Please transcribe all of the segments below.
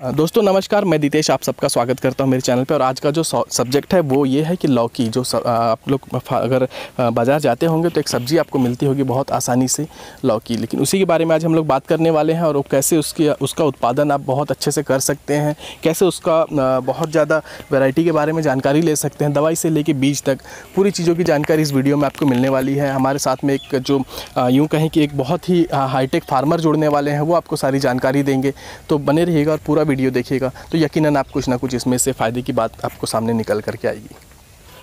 दोस्तों, नमस्कार, मैं दितेश आप सबका स्वागत करता हूँ मेरे चैनल पे। और आज का जो सब्जेक्ट है, वो ये है कि लौकी, जो आप लोग अगर बाज़ार जाते होंगे तो एक सब्ज़ी आपको मिलती होगी बहुत आसानी से, लौकी। लेकिन उसी के बारे में आज हम लोग बात करने वाले हैं, और वो कैसे उसकी, उसका उत्पादन आप बहुत अच्छे से कर सकते हैं, कैसे उसका बहुत ज़्यादा वेराइटी के बारे में जानकारी ले सकते हैं, दवाई से लेके बीज तक, पूरी चीज़ों की जानकारी इस वीडियो में आपको मिलने वाली है। हमारे साथ में एक जो यूँ कहें कि एक बहुत ही हाईटेक फार्मर जुड़ने वाले हैं, वो आपको सारी जानकारी देंगे। तो बने रहिएगा और पूरा वीडियो देखिएगा तो यकीनन आप कुछ ना कुछ इसमें से फ़ायदे की बात आपको सामने निकल करके आएगी।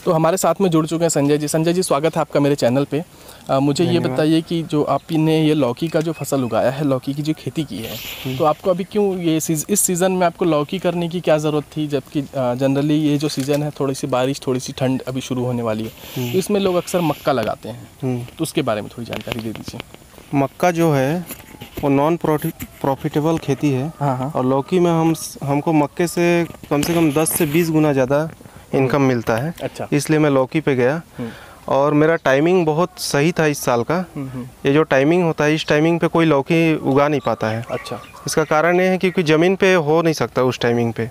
तो हमारे साथ में जुड़ चुके हैं संजय जी। संजय जी स्वागत है आपका मेरे चैनल पे। आ, मुझे ये बताइए कि जो आपने ये लौकी का जो फ़सल उगाया है लौकी की जो खेती की है हम्म। तो आपको अभी क्यों ये सीज, इस सीज़न में आपको लौकी करने की क्या ज़रूरत थी? जबकि जनरली ये जो सीज़न है थोड़ी सी बारिश थोड़ी सी ठंड अभी शुरू होने वाली है। हम्म। तो इसमें लोग अक्सर मक्का लगाते हैं। हम्म। तो उसके बारे में थोड़ी जानकारी दे दीजिए। मक्का जो है वो नॉन प्रॉफिटेबल खेती है। हाँ हाँ। और लौकी में हम हमको मक्के से कम से कम 10 से 20 गुना ज़्यादा इनकम मिलता है। अच्छा। इसलिए मैं लौकी पे गया। हम्म। और मेरा टाइमिंग बहुत सही था इस साल का। हम्म, हम्म। ये जो टाइमिंग होता है इस टाइमिंग पे कोई लौकी उगा नहीं पाता है। अच्छा। इसका कारण ये है क्योंकि ज़मीन पे हो नहीं सकता उस टाइमिंग पे।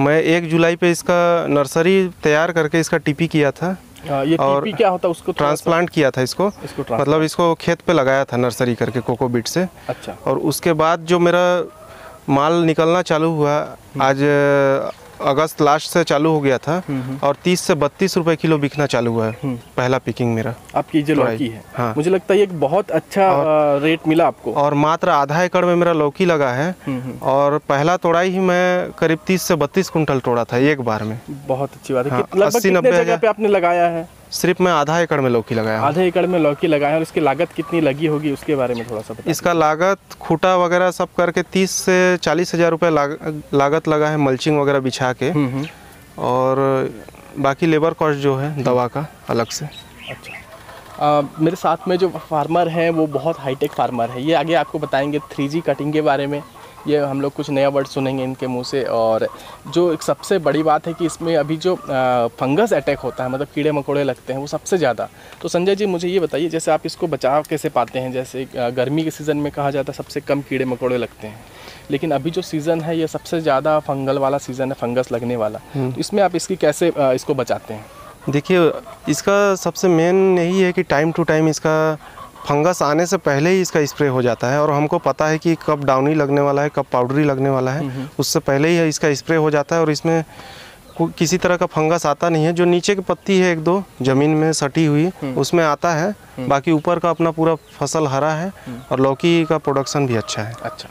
मैं एक जुलाई पे इसका नर्सरी तैयार करके इसका टीपी किया था। आ, ये और क्या होता उसको ट्रांसप्लांट किया था इसको, इसको मतलब इसको खेत पे लगाया था नर्सरी करके कोकोबीट से। अच्छा। और उसके बाद जो मेरा माल निकलना चालू हुआ आज अगस्त लास्ट से चालू हो गया था हम्म, हम्म। और 30 से बत्तीस रुपए किलो बिकना चालू हुआ है हम्म। पहला पिकिंग मेरा। आपकी जो लौकी है हाँ। मुझे लगता है एक बहुत अच्छा और, रेट मिला आपको। और मात्र आधा एकड़ में मेरा लौकी लगा है और पहला तोड़ाई ही मैं करीब 30 से बत्तीस कुंटल तोड़ा था एक बार में। बहुत अच्छी बात है। हाँ, अस्सी नब्बे पे आपने लगाया है? सिर्फ़ मैं आधा एकड़ में लौकी लगाया आधा एकड़ में लौकी लगाया और इसकी लागत कितनी लगी होगी उसके बारे में थोड़ा सा इसका लागत खूटा वगैरह सब करके तीस से चालीस हज़ार रुपये लाग, लागत लगा है मल्चिंग वगैरह बिछा के। हम्म, हम्म। और बाकी लेबर कॉस्ट जो है दवा का अलग से। अच्छा। आ, मेरे साथ में जो फार्मर हैं वो बहुत हाईटेक फार्मर है। ये आगे आपको बताएँगे थ्री कटिंग के बारे में। ये हम लोग कुछ नया वर्ड सुनेंगे इनके मुँह से और जो एक सबसे बड़ी बात है कि इसमें अभी जो फंगस अटैक होता है मतलब कीड़े मकोड़े लगते हैं वो सबसे ज़्यादा। तो संजय जी मुझे ये बताइए जैसे आप इसको बचाव कैसे पाते हैं? जैसे गर्मी के सीज़न में कहा जाता है सबसे कम कीड़े मकोड़े लगते हैं। लेकिन अभी जो सीज़न है ये सबसे ज़्यादा फंगल वाला सीज़न है फंगस लगने वाला। हम्म। तो इसमें आप इसकी कैसे इसको बचाते हैं? देखिए इसका सबसे मेन यही है कि टाइम टू टाइम इसका फंगस आने से पहले ही इसका स्प्रे हो जाता है और हमको पता है कि कब डाउनी लगने वाला है कब पाउडरी लगने वाला है। हम्म, हम्म। उससे पहले ही इसका स्प्रे हो जाता है और इसमें किसी तरह का फंगस आता नहीं है। जो नीचे की पत्ती है एक दो ज़मीन में सटी हुई हम्म। उसमें आता है। बाकी ऊपर का अपना पूरा फ़सल हरा है और लौकी का प्रोडक्शन भी अच्छा है। अच्छा।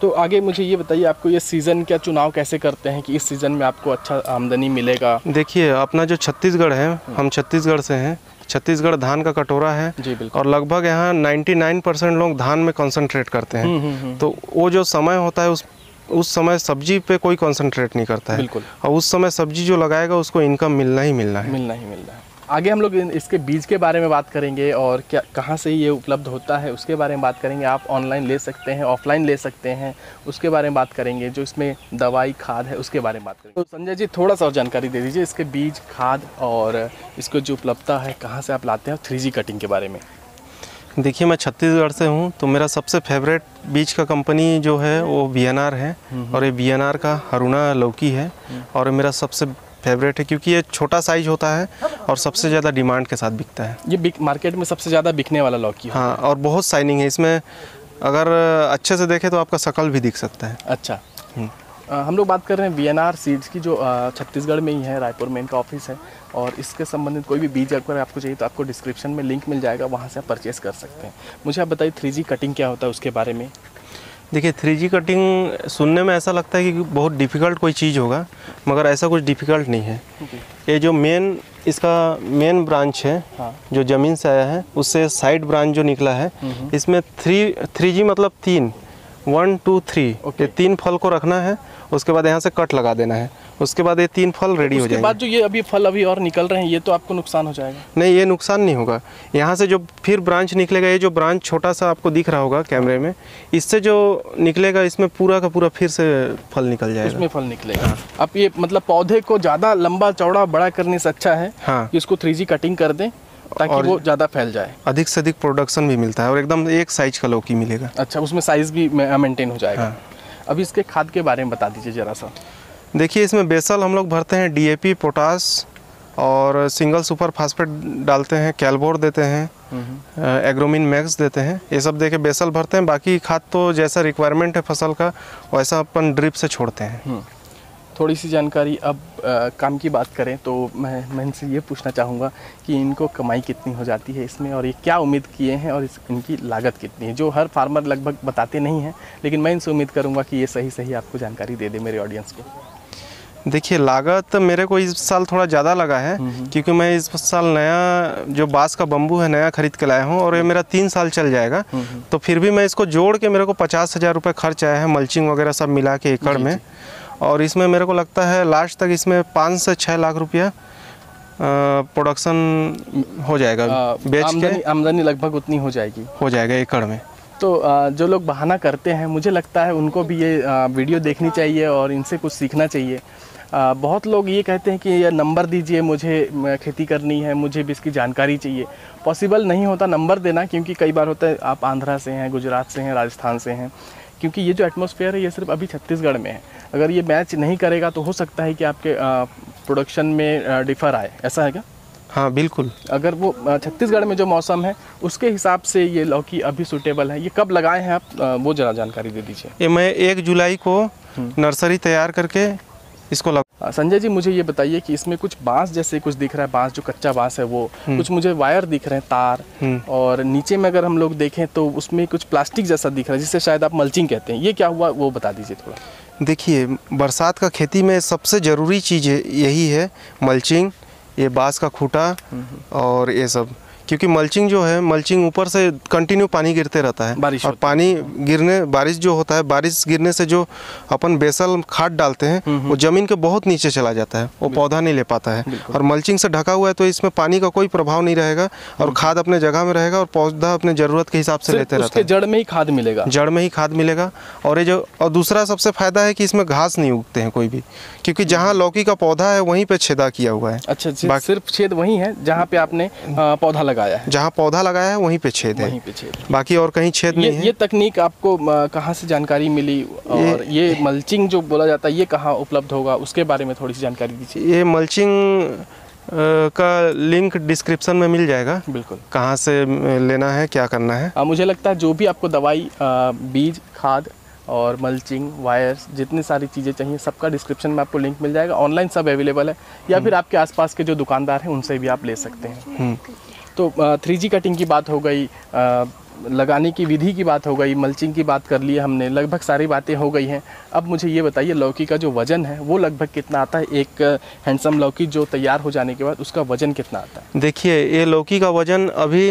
तो आगे मुझे ये बताइए आपको ये सीज़न का चुनाव कैसे करते हैं कि इस सीज़न में आपको अच्छा आमदनी मिलेगा? देखिए अपना जो छत्तीसगढ़ है हम छत्तीसगढ़ से हैं। छत्तीसगढ़ धान का कटोरा है जी बिल्कुल। और लगभग यहाँ 99 परसेंट लोग धान में कंसंट्रेट करते हैं। हम्म, हम्म, हम्म। तो वो जो समय होता है उस उस समय सब्ज़ी पे कोई कंसंट्रेट नहीं करता है। बिल्कुल। और उस समय सब्ज़ी जो लगाएगा उसको इनकम मिलना ही मिलना है। मिलना ही मिलना है। आगे हम लोग इसके बीज के बारे में बात करेंगे और क्या कहाँ से ये उपलब्ध होता है उसके बारे में बात करेंगे। आप ऑनलाइन ले सकते हैं ऑफलाइन ले सकते हैं उसके बारे में बात करेंगे जो इसमें दवाई खाद है उसके बारे में बात करेंगे। तो संजय जी थोड़ा सा और जानकारी दे दीजिए इसके बीज खाद और इसको जो उपलब्धता है कहाँ से आप लाते हैं थ्री कटिंग के बारे में। देखिए मैं छत्तीसगढ़ से हूँ तो मेरा सबसे फेवरेट बीज का कंपनी जो है वो वी है। और ये वी का हरुणा लौकी है। और मेरा सबसे फेवरेट है क्योंकि ये छोटा साइज़ होता है और सबसे ज़्यादा डिमांड के साथ बिकता है। ये बिक मार्केट में सबसे ज़्यादा बिकने वाला लौकी हाँ। और बहुत साइनिंग है। इसमें अगर अच्छे से देखें तो आपका शकल भी दिख सकता है। अच्छा। हम्म। आ, हम लोग बात कर रहे हैं वी सीड्स की जो छत्तीसगढ़ में ही है रायपुर में इनका ऑफ़िस है। और इसके संबंधित कोई भी बीज अगर आपको चाहिए तो आपको डिस्क्रिप्शन में लिंक मिल जाएगा वहाँ से आप परचेस कर सकते हैं। मुझे आप बताइए थ्री कटिंग क्या होता है उसके बारे में? देखिए थ्री कटिंग सुनने में ऐसा लगता है कि बहुत डिफ़िकल्ट कोई चीज़ होगा मगर ऐसा कुछ डिफ़िकल्ट नहीं है। ये जो मेन इसका मेन ब्रांच है हाँ। जो ज़मीन से आया है उससे साइड ब्रांच जो निकला है इसमें थ्री थ्री जी मतलब तीन वन टू थ्री ये तीन फल को रखना है उसके बाद यहाँ से कट लगा देना है। उसके बाद ये तीन फल रेडी हो जाएँगे। बाद जो ये अभी फल अभी और निकल रहे हैं ये तो आपको नुकसान हो जाएगा। नहीं ये नुकसान नहीं होगा। यहाँ से जो फिर ब्रांच निकलेगा ये जो ब्रांच छोटा सा आपको दिख रहा होगा कैमरे में इससे जो निकलेगा इसमें पूरा का पूरा फिर से फल निकल जाएगा। इसमें फल निकलेगा। हाँ। अब ये मतलब पौधे को ज़्यादा लंबा चौड़ा बड़ा करने से अच्छा है हाँ। इसको थ्री कटिंग कर दें ताकि वो ज़्यादा फैल जाए। अधिक से अधिक प्रोडक्शन भी मिलता है और एकदम एक साइज़ का लौकी मिलेगा। अच्छा उसमें साइज़ भी मेंटेन हो जाएगा। हाँ। अब इसके खाद के बारे में बता दीजिए ज़रा सा। देखिए इसमें बेसल हम लोग भरते हैं डीएपी पोटास और सिंगल सुपर फास्फेट डालते हैं कैलबोर देते हैं एग्रोमिन मैक्स देते हैं। ये सब दे के बेसल भरते हैं बाकी खाद तो जैसा रिक्वायरमेंट है फ़सल का वैसा अपन ड्रिप से छोड़ते हैं। हम्म। थोड़ी सी जानकारी अब आ, काम की बात करें तो मैं मैं इनसे ये पूछना चाहूँगा कि इनको कमाई कितनी हो जाती है इसमें और ये क्या उम्मीद किए हैं और इस इनकी लागत कितनी है? जो हर फार्मर लगभग बताते नहीं हैं लेकिन मैं इनसे उम्मीद करूँगा कि ये सही सही आपको जानकारी दे दे मेरे ऑडियंस को। देखिए लागत मेरे को इस साल थोड़ा ज़्यादा लगा है क्योंकि मैं इस साल नया जो बाँस का बम्बू है नया खरीद के लाया हूँ और ये मेरा तीन साल चल जाएगा। तो फिर भी मैं इसको जोड़ के मेरे को पचास हज़ार रुपये खर्च आया है मल्चिंग वगैरह सब मिला के एकड़ में। और इसमें मेरे को लगता है लास्ट तक इसमें पाँच से छः लाख रुपया प्रोडक्शन हो जाएगा बेच के। आमदनी लगभग उतनी हो जाएगी। हो जाएगा एकड़ में। तो जो लोग बहाना करते हैं, मुझे लगता है उनको भी ये वीडियो देखनी चाहिए और इनसे कुछ सीखना चाहिए। बहुत लोग ये कहते हैं कि यह नंबर दीजिए, मुझे खेती करनी है, मुझे भी इसकी जानकारी चाहिए। पॉसिबल नहीं होता नंबर देना, क्योंकि कई बार होता है, आप आंध्रा से हैं, गुजरात से हैं, राजस्थान से हैं, क्योंकि ये जो एटमॉस्फेयर है, ये सिर्फ़ अभी छत्तीसगढ़ में है। अगर ये मैच नहीं करेगा तो हो सकता है कि आपके प्रोडक्शन में डिफ़र आए। ऐसा है क्या? हाँ बिल्कुल। अगर वो छत्तीसगढ़ में जो मौसम है उसके हिसाब से ये लौकी अभी सूटेबल है। ये कब लगाए हैं आप? वो ज़रा जानकारी दे दीजिए। ये मैं एक जुलाई को हम्म। नर्सरी तैयार करके इसको लग संजय जी मुझे ये बताइए कि इसमें कुछ बाँस जैसे कुछ दिख रहा है बाँस जो कच्चा बाँस है वो। हम्म। कुछ मुझे वायर दिख रहे हैं तार। हम्म। और नीचे में अगर हम लोग देखें तो उसमें कुछ प्लास्टिक जैसा दिख रहा है जिससे शायद आप मल्चिंग कहते हैं। ये क्या हुआ वो बता दीजिए थोड़ा। देखिए बरसात का खेती में सबसे ज़रूरी चीज़ यही है मल्चिंग ये बाँस का खूटा हम्म, और ये सब। क्योंकि मल्चिंग जो है मल्चिंग ऊपर से कंटिन्यू पानी गिरते रहता है। बारिश और पानी गिरने बारिश जो होता है बारिश गिरने से जो अपन बेसल खाद डालते हैं हम्म, हम्म। वो ज़मीन के बहुत नीचे चला जाता है वो पौधा नहीं ले पाता है। और मल्चिंग से ढका हुआ है तो इसमें पानी का कोई प्रभाव नहीं रहेगा और हम्म। खाद अपने जगह में रहेगा और पौधा अपने ज़रूरत के हिसाब से लेते रहता है। जड़ में ही खाद मिलेगा। जड़ में ही खाद मिलेगा। और ये जो और दूसरा सबसे फ़ायदा है कि इसमें घास नहीं उगते हैं कोई भी क्योंकि जहाँ लौकी का पौधा है वहीं पे छेदा किया हुआ है। अच्छा सिर्फ़ छेद वही है जहाँ पे आपने पौधा लगाया है। जहाँ पौधा लगाया है वहीं पे छेद है। वहीं पे छेद बाकी और कहीं छेद नहीं है। ये तकनीक आपको कहाँ से जानकारी मिली? और ये, ये मल्चिंग जो बोला जाता है ये कहाँ उपलब्ध होगा? उसके बारे में थोड़ी सी जानकारी दीजिए। ये मल्चिंग का लिंक डिस्क्रिप्शन में मिल जाएगा। बिल्कुल। कहाँ से लेना है क्या करना है। आ, मुझे लगता है जो भी आपको दवाई बीज खाद और मल्चिंग वायर्स जितनी सारी चीज़ें चाहिए सबका डिस्क्रिप्शन में आपको लिंक मिल जाएगा। ऑनलाइन सब अवेलेबल है। या हम्म। फिर आपके आसपास के जो दुकानदार हैं उनसे भी आप ले सकते हैं। हम्म। तो थ्री जी कटिंग की बात हो गई लगाने की विधि की बात हो गई मल्चिंग की बात कर ली हमने, लगभग सारी बातें हो गई हैं। अब मुझे ये बताइए, लौकी का जो वज़न है, वो लगभग कितना आता है? एक हैंडसम लौकी जो तैयार हो जाने के बाद उसका वज़न कितना आता है? देखिए, ये लौकी का वज़न अभी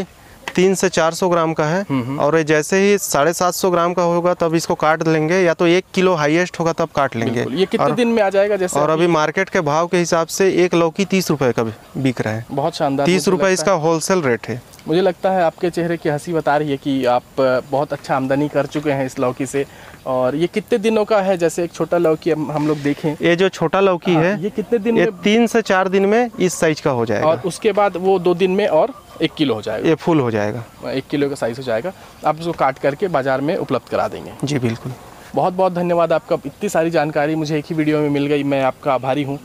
तीन से चार सौ ग्राम का है। हम्म, हम्म। और जैसे ही साढ़े सात सौ ग्राम का होगा तब इसको काट लेंगे या तो एक किलो हाईएस्ट होगा तब काट लेंगे। ये कितने दिन में आ जाएगा जैसे और अभी मार्केट के भाव के हिसाब से एक लौकी तीस रुपए का बिक रहा है। बहुत शानदार तीस रुपए इसका होलसेल रेट है। मुझे लगता है आपके चेहरे की हँसी बता रही है कि आप बहुत अच्छा आमदनी कर चुके हैं इस लौकी से। और ये कितने दिनों का है? जैसे एक छोटा लौकी हम लोग देखें। ये जो छोटा लौकी हाँ, है ये कितने दिन ये में तीन से चार दिन में इस साइज़ का हो जाएगा। और उसके बाद वो दो दिन में और एक किलो हो जाएगा। ये फुल हो जाएगा। एक किलो का साइज़ हो जाएगा। आप उसको काट करके बाज़ार में उपलब्ध करा देंगे। जी बिल्कुल। बहुत बहुत धन्यवाद आपका। इतनी सारी जानकारी मुझे एक ही वीडियो में मिल गई। मैं आपका आभारी हूँ।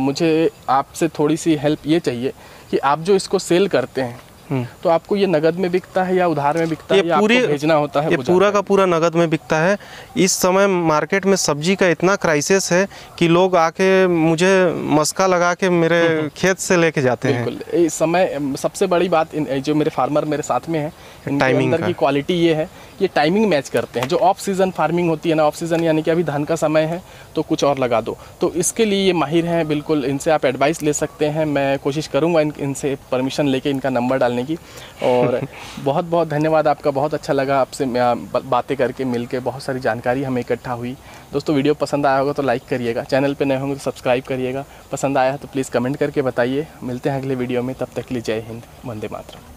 मुझे आपसे थोड़ी सी हेल्प ये चाहिए कि आप जो इसको सेल करते हैं। तो आपको ये नगद में बिकता है या उधार में बिकता ये है या पूरी भेजना होता है ये पूरा का पूरा नगद में बिकता है। इस समय मार्केट में सब्ज़ी का इतना क्राइसिस है कि लोग आके मुझे मस्का लगा के मेरे हम्म, हम्म। खेत से लेके जाते हैं। इस समय सबसे बड़ी बात जो मेरे फार्मर मेरे साथ में है टाइमिंग की। क्वालिटी ये है ये टाइमिंग मैच करते हैं। जो ऑफ़ सीज़न फ़ार्मिंग होती है ना ऑफ़ सीज़न यानी कि अभी धान का समय है तो कुछ और लगा दो। तो इसके लिए ये माहिर हैं बिल्कुल इनसे आप एडवाइस ले सकते हैं। मैं कोशिश करूँगा इन इनसे परमिशन लेके इनका नंबर डालने की। और बहुत बहुत धन्यवाद आपका बहुत अच्छा लगा आपसे बातें करके मिल के बहुत सारी जानकारी हमें इकट्ठा हुई। दोस्तों वीडियो पसंद आया होगा तो लाइक करिएगा चैनल पर नए होंगे तो सब्सक्राइब करिएगा। पसंद आया तो प्लीज़ कमेंट करके बताइए। मिलते हैं अगले वीडियो में तब तक के लिए जय हिंद वंदे मातरम।